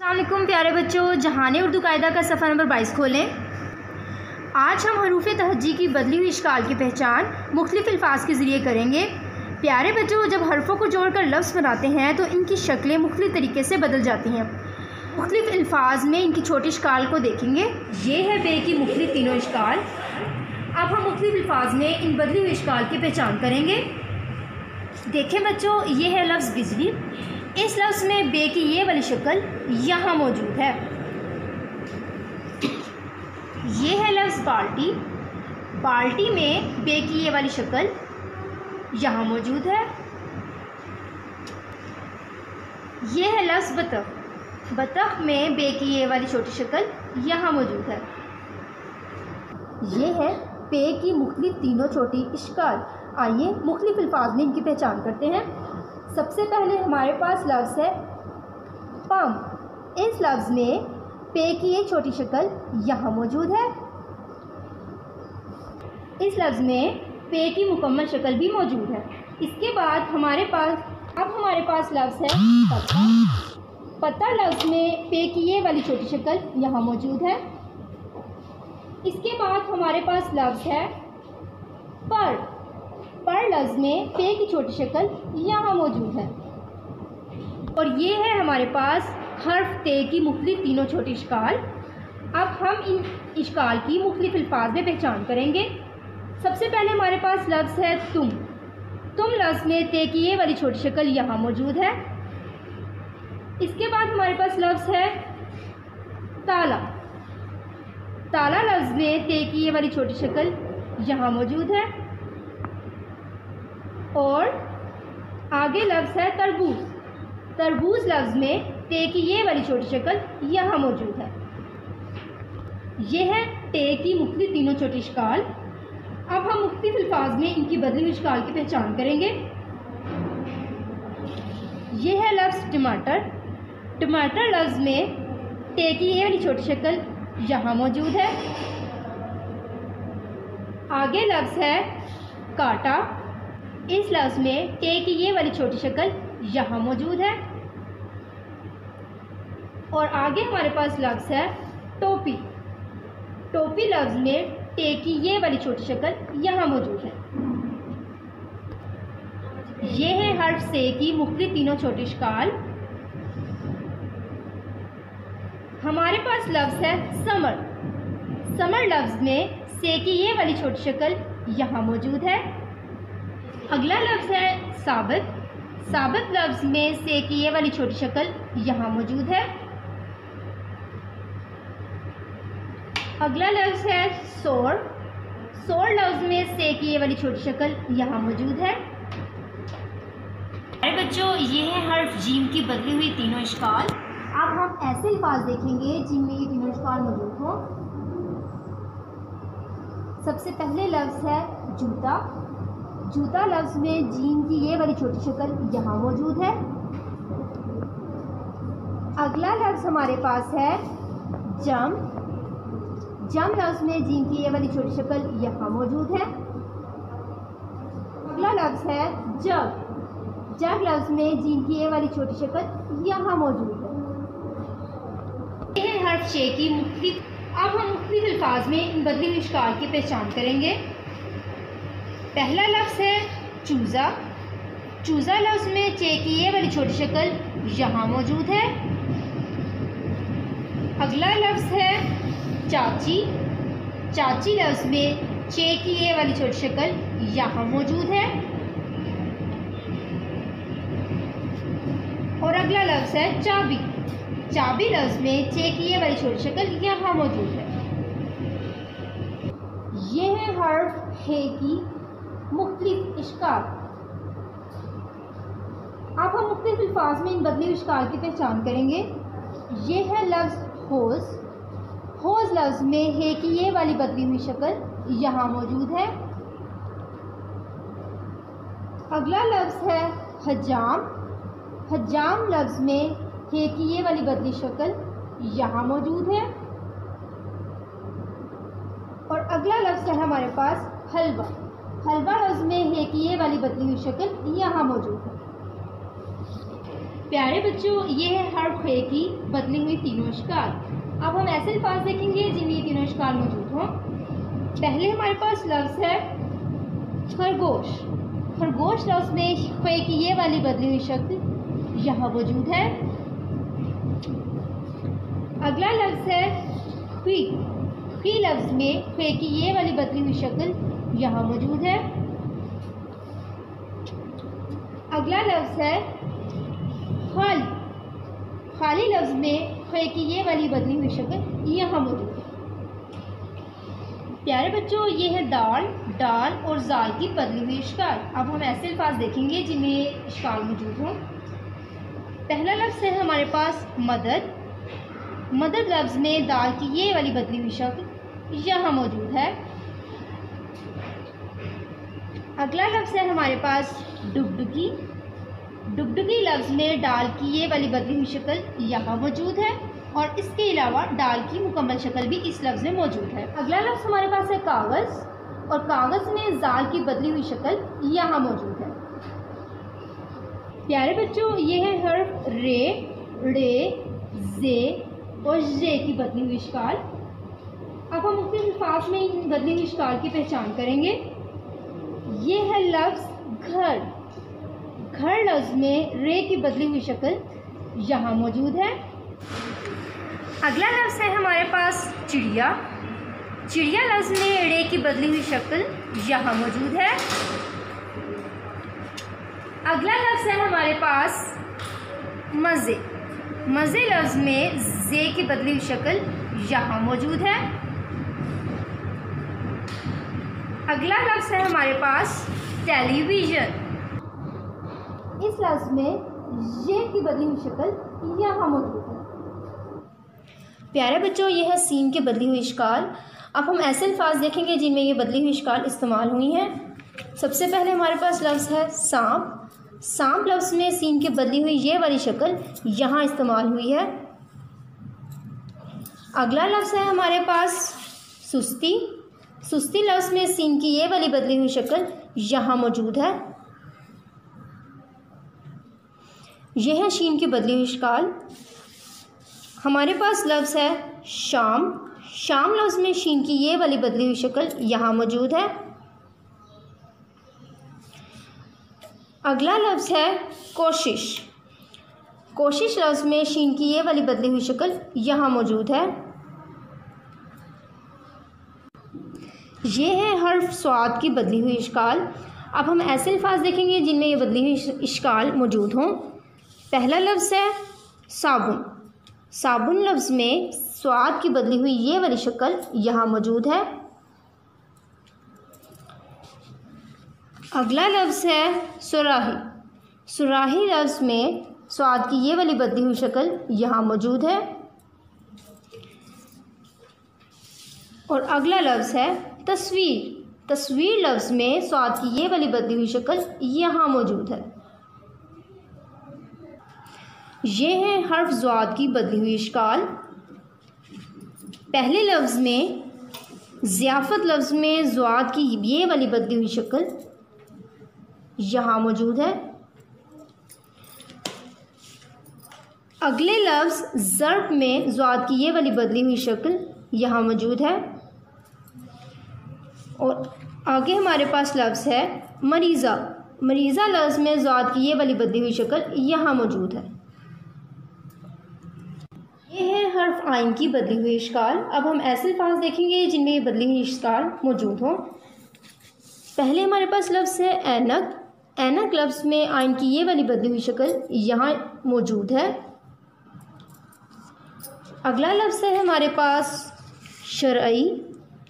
अल्लाम प्यारे बच्चों जहान उर्दू कायदा का सफ़र नंबर बाईस खोलें। आज हम हरूफ तहजी की बदली हुई इश्काल की पहचान मुख्तलिफ़ अल्फाज के ज़रिए करेंगे। प्यारे बच्चों, जब हरफों को जोड़कर लफ्ज़ बनाते हैं तो इनकी शक्लें मुख्तलिफ़ तरीके से बदल जाती हैं। मुख्तलिफ़ अल्फाज में इनकी छोटी इश्काल को देखेंगे। ये है बे की मुख्तलिफ़ तीनों इश्काल। अब हम मुख्तलिफ़ अल्फाज में इन बदली हुई इश्काल की पहचान करेंगे। देखें बच्चों, ये है लफ्ज़ बिजली। इस लफ्ज़ में बे की ये वाली शक्ल यहाँ मौजूद है। ये है लफ्ज़ बाल्टी। बाल्टी में बे की ये वाली शक्ल यहाँ मौजूद है। ये है लफ्ज़ बतख। बतख में बे की ये वाली छोटी शक्ल यहाँ मौजूद है। ये है पे की मुख्तलिफ़ तीनों छोटी इश्काल आइए मुख्तलिफ़ अल्फाज में इनकी पहचान करते हैं। सबसे पहले हमारे पास लफ्ज़ है। पम इस लफ्ज़ में पे की एक छोटी शक्ल यहाँ मौजूद है। इस लफ्ज़ में पे की मुकम्मल शक्ल भी मौजूद है। इसके बाद हमारे पास, अब हमारे पास लफ्ज़ है पत्ता। पत्ता लफ्ज़ में पे की ये वाली छोटी शक्ल यहाँ मौजूद है। इसके बाद हमारे पास लफ्ज़ है पर। पर लफ्ज़ में पे की छोटी शक्ल यहाँ मौजूद है। और ये है हमारे पास हर्फ ते की मुख्तलिफ़ तीनों छोटी इश्काल। अब हम इन इशकाल की मुख्तलिफ़ अल्फाज में पहचान करेंगे। सबसे पहले हमारे पास लफ्ज़ है तुम। तुम लफ्ज़ में ते की ये वाली छोटी शक्ल यहाँ मौजूद है। इसके बाद हमारे पास लफ्ज़ है ताला। ताला लफ्ज़ में ते की ये वाली छोटी शक्ल यहाँ मौजूद है। और आगे लफ्ज़ है तरबूज। तरबूज लफ्ज़ में ते की ये वाली छोटी शक्ल यहाँ मौजूद है। ये है टे की मुख्तु तीनों छोटी शिकाल। अब हम मुख्तलिफ़ अल्फाज में इनकी बदली हुई शिकाल की पहचान करेंगे। ये है लफ्ज़ टमाटर। टमाटर लफ्ज़ में टे की ये वाली छोटी शक्ल यहाँ मौजूद है। आगे लफ्ज़ है काटा। इस लफ्ज़ में टे की ये वाली छोटी शक्ल यहाँ मौजूद है। और आगे हमारे पास लफ्ज़ है टोपी। टोपी लफ्ज़ में टे की ये वाली छोटी शक्ल यहाँ मौजूद है। ये है हर्फ से की मुख्तु तीनों छोटी शिकाल। हमारे पास लफ्ज़ है समर। समर लफ्ज़ में से की ये वाली छोटी शक्ल यहाँ मौजूद है। अगला लफ्ज़ है साबित। साबित लफ्ज़ में से की ये वाली छोटी शक्ल यहाँ मौजूद है। अगला लफ्ज़ है सोर। सोर लफ्ज़ में से की ये वाली छोटी शक्ल यहाँ मौजूद है। अरे बच्चों ये है हर्फ जीम की बदली हुई तीनों इश्काल। अब हम ऐसे अल्फाज देखेंगे जिनमें ये तीनों इश्काल मौजूद हों। सबसे पहले लफ्ज़ है जूता। जूता लफ्ज़ में जीन की ये वाली छोटी शक्ल यहाँ मौजूद है। अगला लफ्ज़ हमारे पास है जम। जम लफ्ज़ में जीन की ये वाली छोटी शक्ल यहाँ मौजूद है। अगला लफ्ज़ है जग। जग लफ्ज़ में जीन की ये वाली छोटी शक्ल यहाँ मौजूद है। हर्फ शे की मुख्तलिफ़ अब हम मुख्तलिफ़ अल्फाज में इन बदली हुई की पहचान करेंगे। पहला लफ्ज़ है चूज़ा। चूज़ा लफ्ज़ में चे की ये वाली छोटी शक्ल यहाँ मौजूद है। अगला लफ्ज़ है चाची। चाची लफ्ज़ में चे की ये वाली छोटी शक्ल यहाँ मौजूद है। और अगला लफ्ज़ है चाबी। चाबी लफ्ज़ में चे की ये वाली छोटी शक्ल यहाँ मौजूद है। ये है हर्फ है की मुख्तलिफ़ इश्काल अब हम मुख्तलिफ़ अल्फाज में इन बदली इश्काल की पहचान करेंगे। ये है लफ्ज़ होज़। होज़ लफ्ज़ में है की ये वाली बदली हुई शक्ल यहाँ मौजूद है। अगला लफ्ज़ है हजाम हजाम लफ्ज़ में है की ये वाली बदली शक्ल यहाँ मौजूद है। और अगला लफ्ज़ है हमारे पास हलवा। हलवा लफ्ज़ में है कि ये वाली बदली हुई शक्ल यहाँ मौजूद है। प्यारे बच्चों, ये है हर खे की बदली हुई तीनों शिकार अब हम ऐसे अल्फाज देखेंगे जिनमें ये तीनों शिकार मौजूद हों। पहले हमारे पास लफ्ज़ है खरगोश। खरगोश लफ्ज़ में खे की ये वाली बदली हुई शक्ल यहाँ मौजूद है। अगला लफ्ज़ है हुई हुई लफ्ज़ में खे की ये वाली बदली हुई शक्ल यहाँ मौजूद है। अगला लफ्ज़ है खाली। खाली लफ्ज़ में खे की ये वाली बदली हुई शक्ल यहाँ मौजूद है। प्यारे बच्चों, ये है दाल डाल और जाल की बदली हुई इश्काल। अब हम ऐसे अल्फाज देखेंगे जिनमें इश्काल मौजूद हों। पहला लफ्ज़ है हमारे पास मदद। मदद लफ्ज़ में दाल की ये वाली बदली हुई शक्ल यहाँ मौजूद है। अगला लफ्ज़ है हमारे पास डुगडुगी। डुगडुगी लफ्ज़ में डाल की ये वाली बदली हुई शक्ल यहाँ मौजूद है और इसके अलावा डाल की मुकम्मल शक्ल भी इस लफ्ज़ में मौजूद है। अगला लफ्ज़ हमारे पास है कागज़ और कागज़ में जाल की बदली हुई शक्ल यहाँ मौजूद है। प्यारे बच्चों, ये है हर्फ रे रे, जे और जे की बदली हुई शिकाल अब हम मुख्य अल्फाज में इन बदली हुई शिकाल की पहचान करेंगे। ये है लफ्ज़ घर। घर लफ्ज़ में रे की बदली हुई शक्ल यहाँ मौजूद है। अगला लफ्ज़ है हमारे पास चिड़िया। चिड़िया लफ्ज़ में रे की बदली हुई शक्ल यहाँ मौजूद है। अगला लफ्ज़ है हमारे पास मज़े। मज़े लफ्ज़ में जे की बदली हुई शक्ल यहाँ मौजूद है। अगला लफ्ज़ है हमारे पास टेलीविज़न इस लफ्ज़ में ये की बदली हुई शक्ल यहाँ मौजूद है। प्यारे बच्चों ये है सीन के बदली हुई शिकाल। अब हम ऐसे अल्फाज देखेंगे जिनमें ये बदली हुई शिकाल इस्तेमाल हुई हैं। सबसे पहले हमारे पास लफ्ज़ है सांप। सांप लफ्ज़ में सीन की बदली हुई ये वाली शक्ल यहाँ इस्तेमाल हुई है। अगला लफ्ज़ है हमारे पास सुस्ती। सुस्ती लफ्ज़ में सीन की ये वाली बदली हुई शक्ल यहाँ मौजूद है। यह है शीन की बदली हुई शकाल। हमारे पास लफ्ज़ है शाम। शाम लफ्ज़ में शीन की ये वाली बदली हुई शक्ल यहाँ मौजूद है। अगला लफ्ज़ है कोशिश। कोशिश लफ्ज़ में शीन की ये वाली बदली हुई शक्ल यहाँ मौजूद है। ये है हर्फ स्वाद की बदली हुई इश्काल। अब हम ऐसे अल्फाज देखेंगे जिनमें ये बदली हुई इश्काल मौजूद हों। पहला लफ्ज़ है साबुन। साबुन लफ्ज़ में स्वाद की बदली हुई ये वाली शक्ल यहाँ मौजूद है। अगला लफ्ज़ है सुराही। सुराही लफ्ज़ में स्वाद की ये वाली बदली हुई शक्ल यहाँ मौजूद है। और अगला लफ्ज़ है तस्वीर। तस्वीर लफ्ज़ में स्वाद की ये वाली बदली हुई शक्ल यहाँ मौजूद है। ये है हर्फ ज़्वाद की बदली हुई इश्काल। पहले लफ्ज़ में, ज़ियाफ़त लफ्ज़ में ज़्वाद की ये वाली बदली हुई शक्ल यहाँ मौजूद है। अगले लफ्ज़, ज़र्फ में ज़्वाद की ये वाली बदली हुई शक्ल यहाँ मौजूद है। और आगे हमारे पास लफ्ज़ है मरीज़ा। मरीज़ा लफ्ज़ में ज़्वाद की ये वाली बदली हुई शक्ल यहाँ मौजूद है। ये है हर्फ आइन की बदली हुई इश्काल। अब हम ऐसे अल्फाज देखेंगे जिनमें ये बदली हुई इश्काल मौजूद हों। पहले हमारे पास लफ्ज़ है ऐनक। ऐनक लफ्ज़ में आइन की ये वाली बदली हुई शक्ल यहाँ मौजूद है। अगला लफ्ज़ है हमारे पास शरई।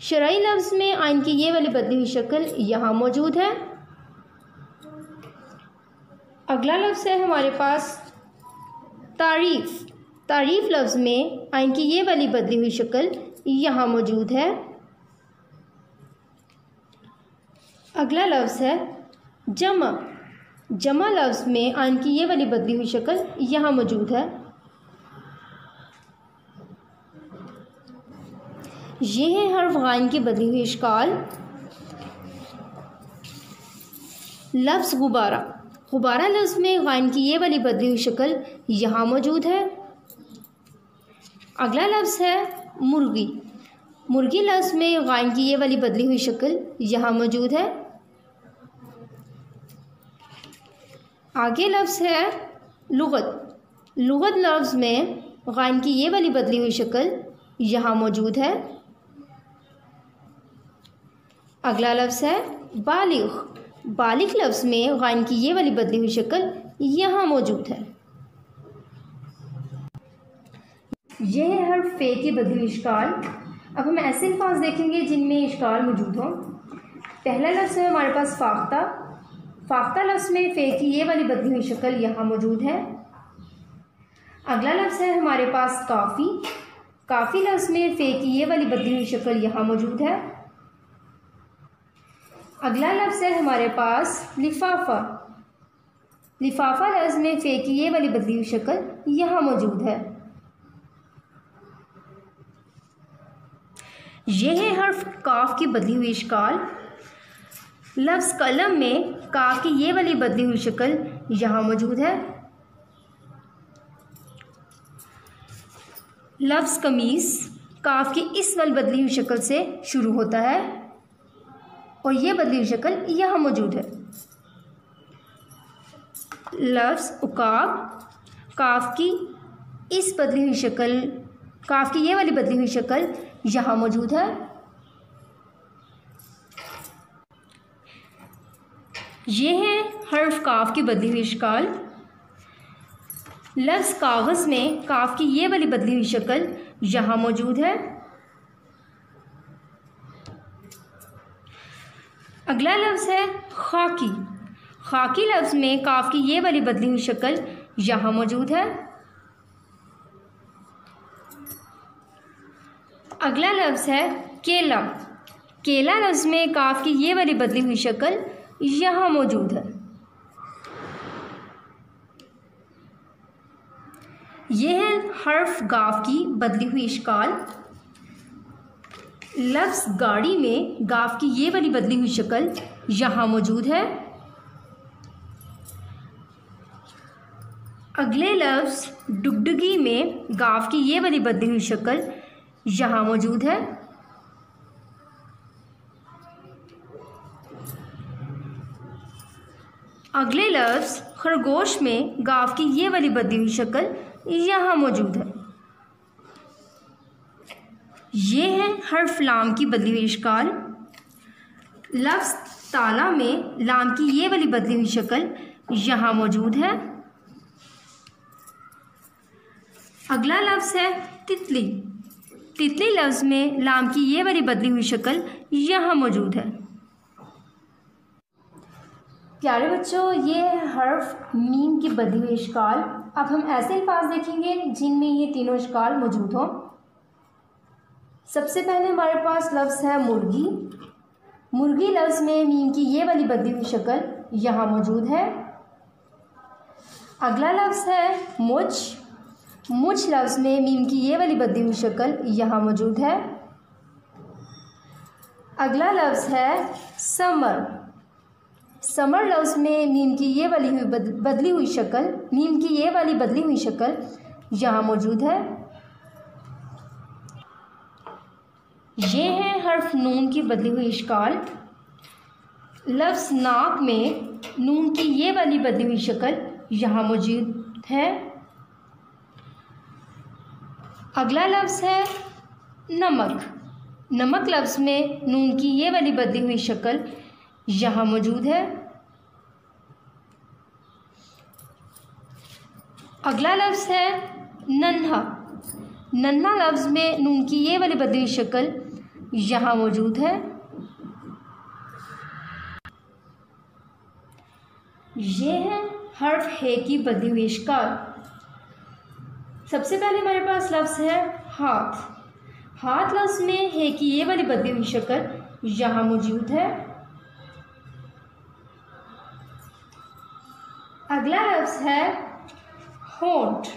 शरई लफ्ज़ में आइन की ये वाली बदली हुई शक्ल यहाँ मौजूद है। अगला लफ्ज़ है हमारे पास तारीफ़। तारीफ़ लफ्ज़ में आइन की ये वाली बदली हुई शक्ल यहाँ मौजूद है। अगला लफ्ज़ है जमा। जमा लफ्ज़ में आइन की ये वाली बदली हुई शक्ल यहाँ मौजूद है। ये है हर गाइन की बदली हुई इश्काल। लफ्ज़ गुब्बारा। गुब्बारा लफ्ज़ में गायन की ये वाली बदली हुई शक्ल यहाँ मौजूद है। अगला लफ्ज़ है मुर्गी। मुर्गी लफ्ज़ में गायन की ये वाली बदली हुई शक्ल यहाँ मौजूद है। आगे लफ्ज़ है लुगत। लुगत लफ्ज़ में गायन की ये वाली बदली हुई शक्ल यहाँ मौजूद है। अगला लफ्ज़ है बालिग। बालिग लफ्ज़ में गायन की ये वाली बदली हुई शक्ल यहाँ मौजूद है। यह है हर फे की बदली हुई इश्काल। अब हम ऐसे अल्फाज देखेंगे जिनमें इश्काल मौजूद हो। पहला लफ्ज़ है हमारे पास फाख्ता। फाख्ता लफ्ज़ में फ़े की ये वाली बदली हुई शक्ल यहाँ मौजूद है। अगला लफ्ज़ है हमारे पास काफ़ी। काफ़ी लफ्ज़ में फ़े की ये वाली बदली हुई शक्ल यहाँ मौजूद है। अगला लफ्ज़ है हमारे पास लिफाफा। लिफाफा लफ्ज़ में फ़े की ये वाली बदली हुई शक्ल यहाँ मौजूद है। यह है हर्फ काफ की बदली हुई इश्काल। लफ्ज़ कलम में काफ की ये वाली बदली हुई शक्ल यहाँ मौजूद है। लफ्ज़ कमीज़ काफ की इस वाली बदली हुई शक्ल से शुरू होता है। और ये बदली हुई शक्ल यहाँ मौजूद है। लफ्ज़ उकाब, काफ की इस बदली हुई शक्ल, काफ की ये वाली बदली हुई शक्ल यहाँ मौजूद है। ये है हर्फ काफ की बदली हुई शक्ल। लफ्ज़ कागज़ में काफ की ये वाली बदली हुई शक्ल यहाँ मौजूद है। अगला लफ्ज़ है खाकी। खाकी लफ्ज़ में काफ की ये वाली बदली हुई शक्ल यहाँ मौजूद है। अगला लफ्ज़ है केला। केला लफ्ज़ में काफ की ये वाली बदली हुई शक्ल यहाँ मौजूद है। यह है हर्फ गाफ की बदली हुई इश्काल। लफ्ज़ गाड़ी में गाफ की ये वाली बदली हुई शक्ल यहाँ मौजूद है। अगले लफ्ज़ डुगडुगी में गाफ की ये वाली बदली हुई शक्ल यहाँ मौजूद है। अगले लफ्ज़ खरगोश में गाफ की ये वाली बदली हुई शक्ल यहाँ मौजूद है। ये है हर्फ लाम की बदली हुई इश्काल लफ्ज़ ताला में लाम की ये वाली बदली हुई शक्ल यहाँ मौजूद है। अगला लफ्ज़ है तितली। तितली लफ्ज़ में लाम की ये वाली बदली हुई शक्ल यहाँ मौजूद है। प्यारे बच्चों, ये हर्फ मीम की बदली हुई इश्काल अब हम ऐसे अल्फाज देखेंगे जिनमें ये तीनों इश्काल मौजूद हों। सबसे पहले हमारे पास लफ्ज़ है मुर्गी। मुर्गी लफ्ज़ में मीम की ये वाली बदली हुई शक्ल यहाँ मौजूद है। अगला लफ्ज़ है मुझ। मुझ लफ्ज़ में मीम की ये वाली बदली हुई शक्ल यहाँ मौजूद है। अगला लफ्ज़ है समर समर लफ्ज़ में मीम की ये वाली हुई बदली हुई शक्ल मीम की ये वाली बदली हुई शक्ल यहाँ मौजूद है। ये है हर्फ नून की बदली हुई इश्काल। लफ्ज़ नाक में नून की ये वाली बदली हुई शक्ल यहाँ मौजूद है। अगला लफ्ज़ है नमक। नमक लफ्ज़ में नून की ये वाली बदली हुई शक्ल यहाँ मौजूद है। अगला लफ्ज़ है नन्हा। नन्हा लफ्ज़ में नून की ये वाली बदली हुई शक्ल यहाँ मौजूद है। ये है हर्फ है की बदली हुई सबसे पहले हमारे पास लफ्ज़ है हाथ। हाथ लफ्ज़ में है की ये वाली बदली हुई शक्ल यहाँ मौजूद है। अगला लफ्ज़ है होंठ।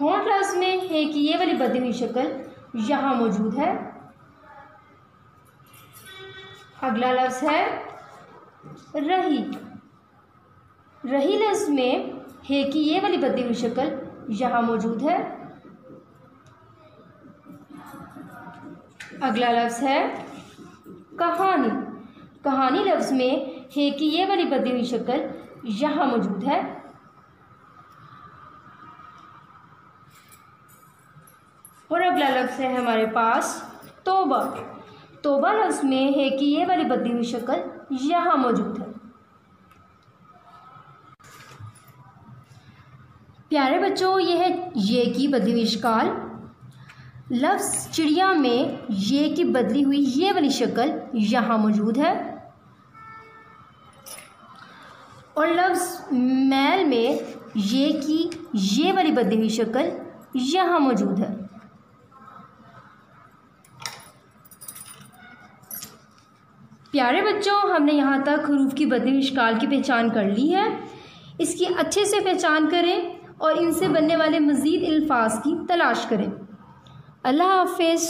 होंठ लफ्ज़ में है की ये वाली बदली हुई शक्ल यहाँ मौजूद है। अगला लफ्ज़ है रही। रही लफ्ज़ में है की ये वाली बदली हुई शक्ल यहाँ मौजूद है। अगला लफ्ज़ है कहानी। कहानी लफ्ज़ में है की ये वाली बदली हुई शक्ल यहाँ मौजूद है। और अगला लफ्ज़ है हमारे पास तोबा। तोबा लफ्ज़ में है कि ये वाली बदली हुई शक्ल यहाँ मौजूद है। प्यारे बच्चों ये है ये की बदली हुई शिकाल, लफ्ज़ चिड़िया में ये की बदली हुई ये वाली शक्ल यहाँ मौजूद है। और लफ्ज़ मैल में ये की ये वाली बदली हुई शक्ल यहाँ मौजूद है। प्यारे बच्चों, हमने यहाँ तक हरूफ की बदली की पहचान कर ली है। इसकी अच्छे से पहचान करें और इनसे बनने वाले मज़ीद अल्फाज की तलाश करें। अल्लाह हाफिज़।